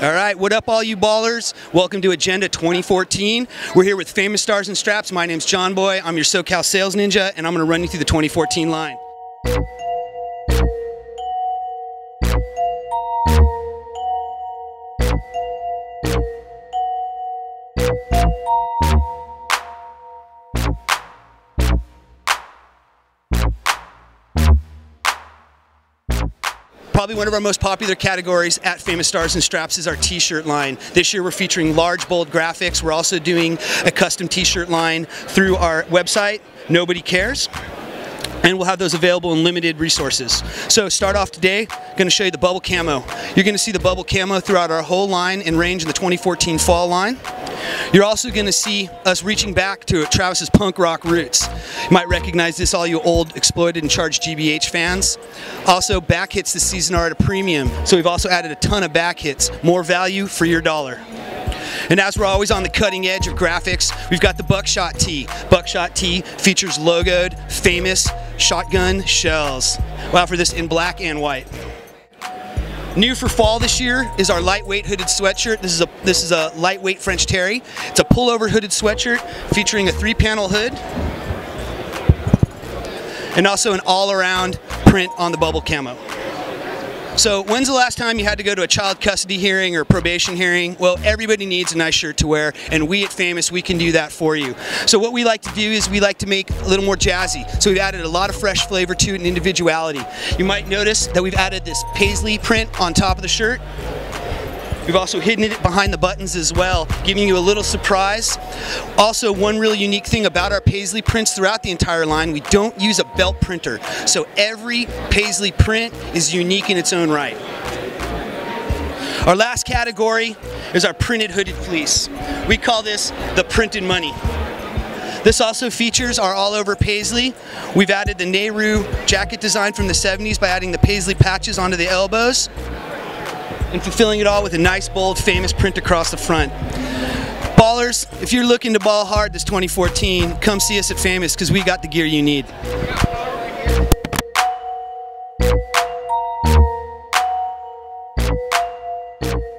All right, what up, all you ballers? Welcome to Agenda 2014. We're here with Famous Stars and Straps. My name's Jon Boy. I'm your SoCal sales ninja, and I'm going to run you through the 2014 line. Probably one of our most popular categories at Famous Stars and Straps is our t-shirt line. This year we're featuring large, bold graphics. We're also doing a custom t-shirt line through our website, Nobody Cares and we'll have those available in limited resources. So start off today, going to show you the bubble camo. You're going to see the bubble camo throughout our whole line and range in the 2014 fall line. You're also going to see us reaching back to Travis's punk rock roots. You might recognize this, all you old exploited and charged GBH fans. Also, back hits this season are at a premium, so we've also added a ton of back hits. More value for your dollar. And as we're always on the cutting edge of graphics, we've got the Buckshot Tee. Buckshot Tee features logoed, famous shotgun shells. Wow, for this in black and white. New for fall this year is our lightweight hooded sweatshirt. This is a this is a lightweight French terry. It's a pullover hooded sweatshirt featuring a three-panel hood and also an all-around print on the bubble camo. So when's the last time you had to go to a child custody hearing or probation hearing? Well, everybody needs a nice shirt to wear, and we at Famous, we can do that for you. So what we like to do is we like to make a little more jazzy. So we've added a lot of fresh flavor to it and individuality. You might notice that we've added this paisley print on top of the shirt. We've also hidden it behind the buttons as well, giving you a little surprise. Also, one really unique thing about our Paisley prints throughout the entire line, we don't use a belt printer. So every Paisley print is unique in its own right. Our last category is our printed hooded fleece. We call this the printed money. This also features our all-over paisley. We've added the Nehru jacket design from the 70s by adding the paisley patches onto the elbows and fulfilling it all with a nice, bold, famous print across the front. Ballers, if you're looking to ball hard this 2014, come see us at Famous because we got the gear you need. you